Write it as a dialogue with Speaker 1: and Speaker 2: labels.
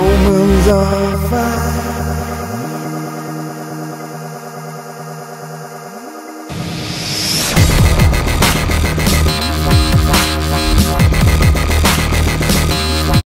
Speaker 1: mộng mường gió